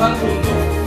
Santo